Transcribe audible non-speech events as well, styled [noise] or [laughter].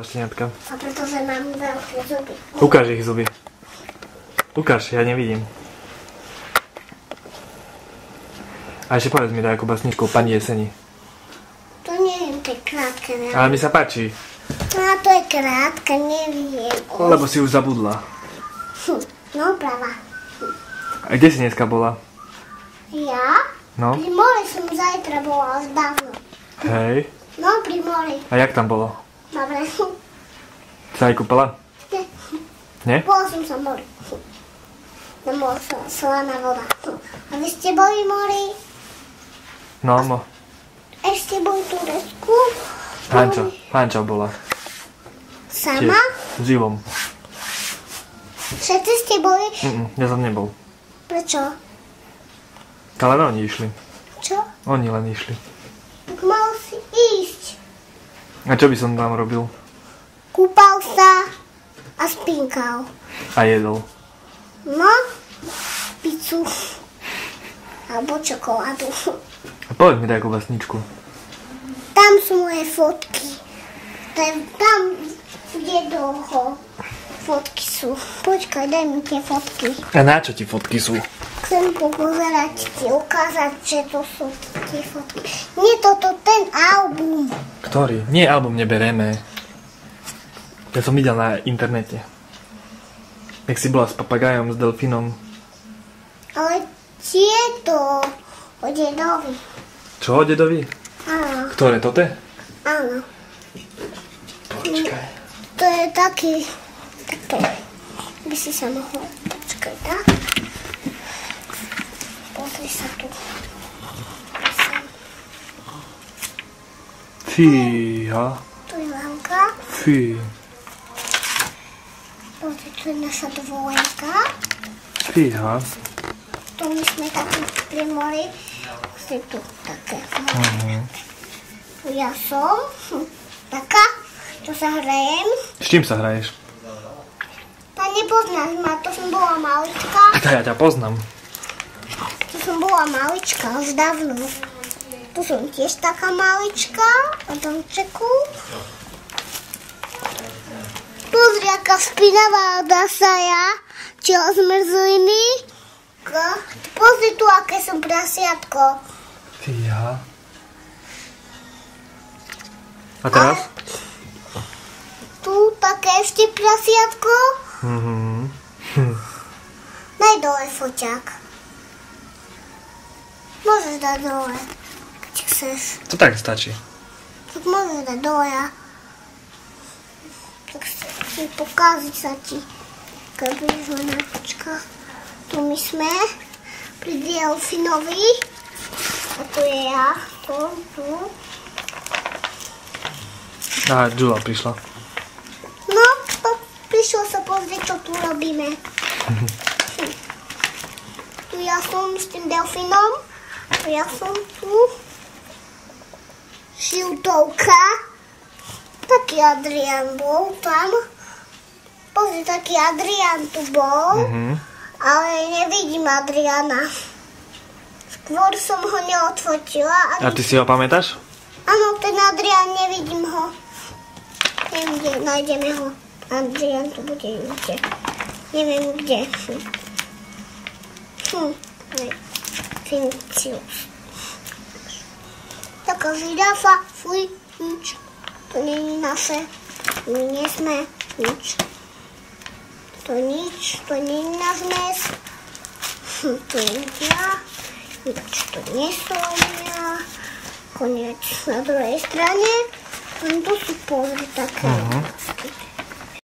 Šteniatka. A pretože mám veľké zuby. Ukáž ich zuby. Ukáž, ja nevidím. A ešte povedz mi nejakú basničku pani jeseni. To neviem, to je krátke. Ne? Ale mi sa páči, No a to je krátka, neviem. lebo si už zabudla. Hm, No, práva. A kde si dneska bola? Ja? No, Pri mori som zajtra bola dávno. hej. No, pri mori. A jak tam bolo? Dobre. Sa aj kúpala? Nie. Nie? Bola som sa mori. Mori sa slaná voda. A vy ste boli mori? No, mo. Ešte boli v Turecku? Hančo, Hančo bola. Tiež. Sama? S Ivom. Všetci ste boli? Mm, ja som nebol. Prečo? Ale oni išli. Čo? Oni len išli. Tak mal si ísť. A čo by som tam robil? Kúpal sa a spinkal. A jedol. No, pizzu. Alebo čokoládu. A povedz mi takú basničku. Tam sú moje fotky. Tam, tam kde dlho fotky sú. Počkaj, daj mi tie fotky. A na čo ti fotky sú? Chcem popozerať ti, ukázať, že to sú tie fotky. Nie toto, ten album. Ktorý? Nie, album nebereme. Ja som videl na internete. Jak si bola s papagajom, s delfínom. Ale tieto o dedovi. Čo, dedovi? Áno, Ktoré, tote? áno. Počkaj. To je taký, také, by si sa mohol, počkaj, tak? Pozri sa tu. Sem. Fíha. Tu je Lanka, Fí. pozri, tu je naša dovolenka. Fíha. Tu my sme takí pri mori. Si tu také. Mhm. Tu ja som, taká, tu sa hrajem. S čím sa hraješ? Nepoznáš ma, to som bola malička. A ja ťa poznám. Som bola malička už dávno. Tu som tiež taká malička na domčeku. Pozri, aká špinavá dasa ja. Či o zmrzliny. Pozri tu, aké som prasiatko. Fíha. A teraz? Tu také ešte prasiatko. Mhm. Daj dole foťák. Môžeš dať dole, keď chceš. To tak stačí. Tak môžeš dať dole. a- Tak pokazí sa ti. Keby zlenačka. Tu my sme pri Delfinovi. A tu je ja. Tu, tu. Á, Jula prišla. No, to prišlo sa pozrieť, čo tu robíme. [laughs] Tu ja som s tým delfinom. Ja som tu. Šiltovka. Taký Adrian bol tam. Pozri, taký Adrian tu bol. Mhm. Ale nevidím Adriana. Skôr som ho neodfotila. A ty si ho pamätáš? Áno, ten Adrian, nevidím ho. Neviem, kde nájdeme ho. Adrian tu bude niekde. Neviem kde. Hm. Hm. Fincius. Taká žirafa. Fuj, nič. To nie je naše. My nie sme nič. To nič, to nie je náš mes. Hm, to je ja. Nič, to nie som ja. Koniec na druhej strane. Len tu sú pozri také. Mhm. otázky.